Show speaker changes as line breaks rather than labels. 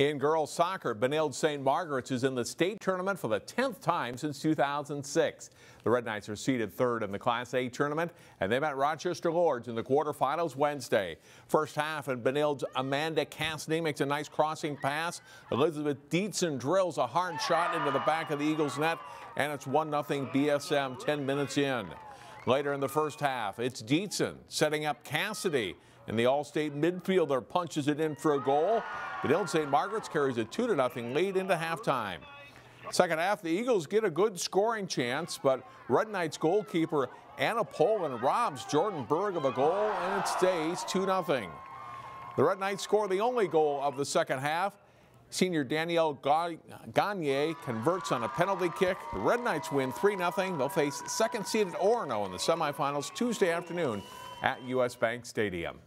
In girls soccer, Benilde St. Margaret's is in the state tournament for the 10th time since 2006. The Red Knights are seeded third in the Class A tournament, and they met Rochester Lourdes in the quarterfinals Wednesday. First half, and Benilde's Amanda Cassidy makes a nice crossing pass. Elizabeth Dietzen drills a hard shot into the back of the Eagles' net, and it's 1-0 BSM 10 minutes in. Later in the first half, it's Dietzen setting up Cassidy, and the All-State midfielder punches it in for a goal. But Benilde St. Margaret's carries a 2-0 lead into halftime. Second half, the Eagles get a good scoring chance, but Red Knights goalkeeper Anna Poland robs Jordan Berg of a goal, and it stays 2-0. The Red Knights score the only goal of the second half. Senior Danielle Gonyea converts on a penalty kick. The Red Knights win 3-0. They'll face second-seeded Orono in the semifinals Tuesday afternoon at U.S. Bank Stadium.